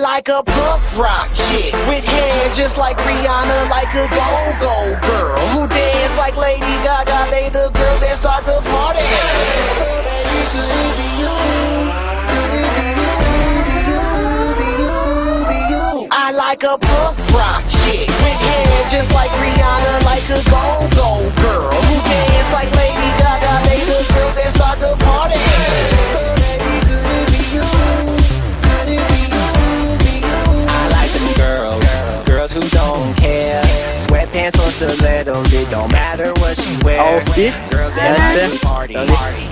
Like a punk rock chick with hair just like Rihanna, like a go-go girl who dance like Lady Gaga. They the girls that start the party. So be you? Could? Be you? I like a punk rock chick with hair just like Rihanna, like a go-go girl girls who don't care. Sweatpants or stilettos, it don't matter what she wear. Oh, Outfit. Girls that like to party,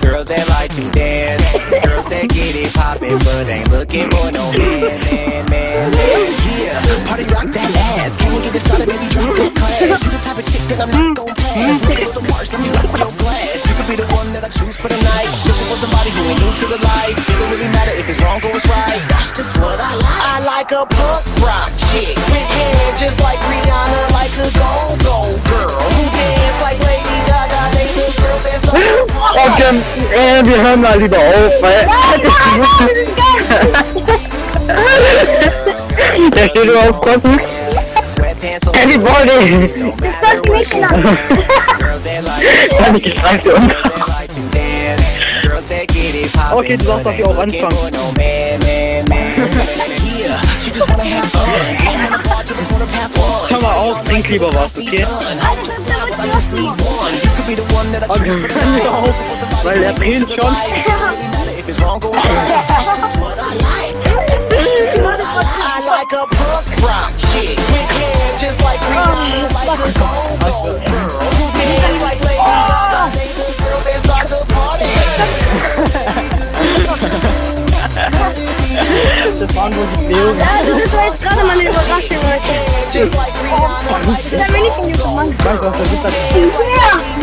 girls that like to dance, girls that get it poppin' but ain't looking for no man, man, man, man. Yeah, party rock that ass. Can we get this started? Maybe drop that class. You the type of chick that I'm not gon' pass. Look at the march, let me be the one that I choose for the night. Looking for somebody who ain't new to the life. It don't really matter if it's wrong or it's right. That's just what I like. I like a punk rock chick with hair just like Rihanna, like a go-go girl who dance like Lady Gaga. They the girls that start the party. Okay, äh, wir hören mal lieber auf, weil der steht überhaupt gucken. Sweatpants or Everybody! don't matter what she wear. Girls that like Hab ich gefragt für uns. Girls that like to dance, girls that get it poppin', Okay, du darfst but dafür auch looking anfangen. for no man, man, man. Yeah, she just wanna have fun. Dance in the bar till the quarter past one. Hör mal auf, trink lieber was, okay? I just need one. You could be the one that I choose for the night. Weil er tränt schon. If it's wrong, go ahead. That's just what I like. That's just what I like. I like a punk rock chick with hair just like Rihanna, like a Das wohl die Bilder. Also das war jetzt gerade meine Überraschung, Leute. Just like Rihanna, like a Da bin ich in die Kommando. Ich weiß, was. Ja.